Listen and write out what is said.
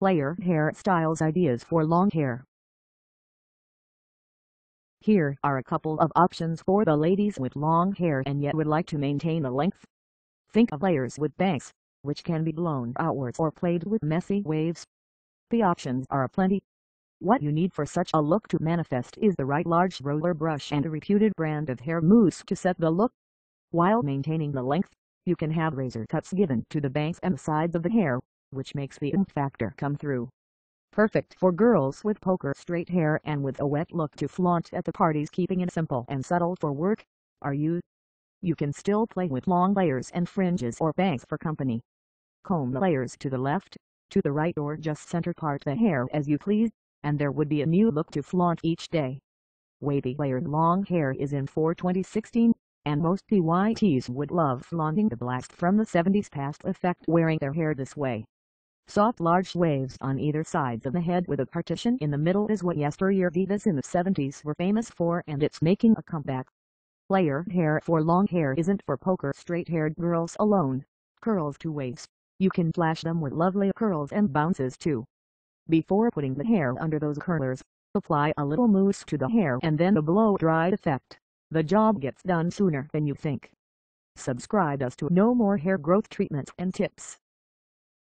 Layered hairstyles ideas for long hair. Here are a couple of options for the ladies with long hair and yet would like to maintain a length. Think of layers with bangs, which can be blown outwards or played with messy waves. The options are aplenty. What you need for such a look to manifest is the right large roller brush and a reputed brand of hair mousse to set the look. While maintaining the length, you can have razor cuts given to the bangs and the sides of the hair, which makes the oomph factor come through. Perfect for girls with poker straight hair and with a wet look to flaunt at the parties keeping it simple and subtle for work, are you? You can still play with long layers and fringes or bangs for company. Comb the layers to the left, to the right or just center part the hair as you please, and there would be a new look to flaunt each day. Wavy layered long hair is in for 2016, and most PYTs would love flaunting the blast from the 70s past effect wearing their hair this way. Soft large waves on either sides of the head with a partition in the middle is what yesteryear divas in the 70s were famous for and it's making a comeback. Layered hair for long hair isn't for poker straight-haired girls alone. Curls to waves. You can flash them with lovely curls and bounces too. Before putting the hair under those curlers, apply a little mousse to the hair and then a blow-dried effect. The job gets done sooner than you think. Subscribe us to know more hair growth treatments and tips.